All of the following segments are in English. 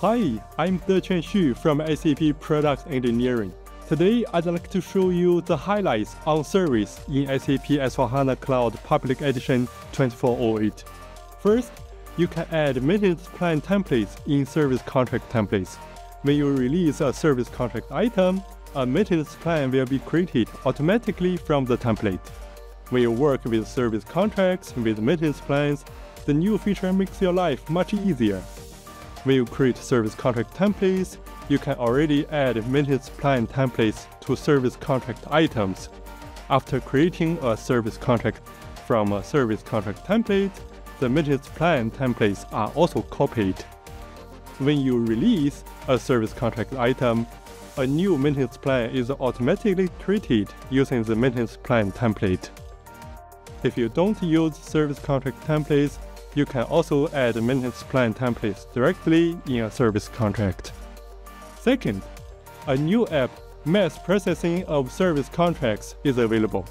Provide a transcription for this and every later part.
Hi, I'm Dequan Xu from SAP Product Engineering. Today, I'd like to show you the highlights on service in SAP S4HANA Cloud Public Edition 2408. First, you can add maintenance plan templates in service contract templates. When you release a service contract item, a maintenance plan will be created automatically from the template. When you work with service contracts with maintenance plans, the new feature makes your life much easier. When you create service contract templates, you can already add maintenance plan templates to service contract items. After creating a service contract from a service contract template, the maintenance plan templates are also copied. When you release a service contract item, a new maintenance plan is automatically created using the maintenance plan template. If you don't use service contract templates, you can also add maintenance plan templates directly in a service contract. Second, a new app, Mass Processing of Service Contracts, is available.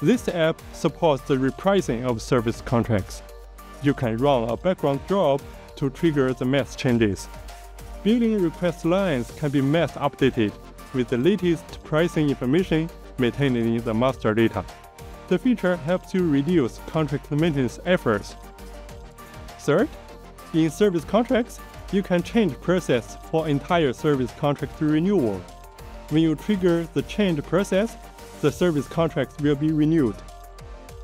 This app supports the repricing of service contracts. You can run a background job to trigger the mass changes. Billing request lines can be mass updated with the latest pricing information maintained in the master data. The feature helps you reduce contract maintenance efforts. Third, in service contracts, you can change process for entire service contract renewal. When you trigger the change process, the service contract will be renewed.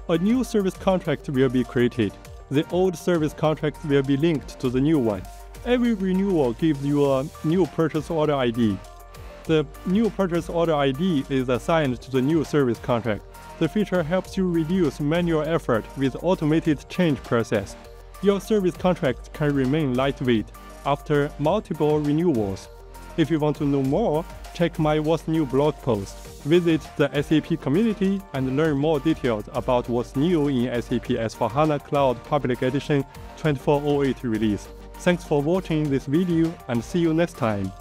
A new service contract will be created. The old service contract will be linked to the new one. Every renewal gives you a new purchase order ID. The new purchase order ID is assigned to the new service contract. The feature helps you reduce manual effort with automated change process. Your service contract can remain lightweight after multiple renewals. If you want to know more, check my What's New blog post. Visit the SAP community and learn more details about what's new in SAP S4HANA Cloud Public Edition 2408 release. Thanks for watching this video and see you next time.